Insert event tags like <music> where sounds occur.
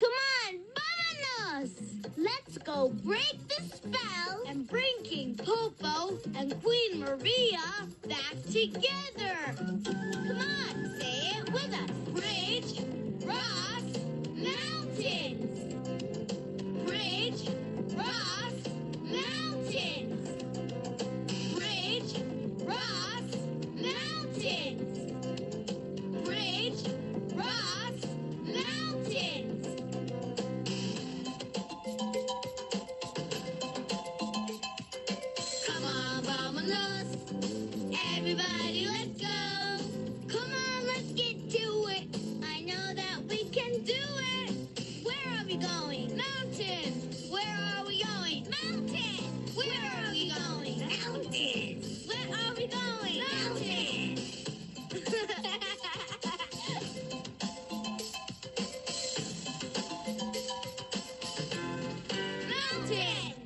Come on, vámonos! Let's go break the spell and bring King Popo and Queen Maria back together. Everybody, let's go. Come on, let's get to it. I know that we can do it. Where are we going? Mountain. Where are we going? Mountain. Where are we going? Mountain. Where are we going? Mountain. <laughs> Mountain.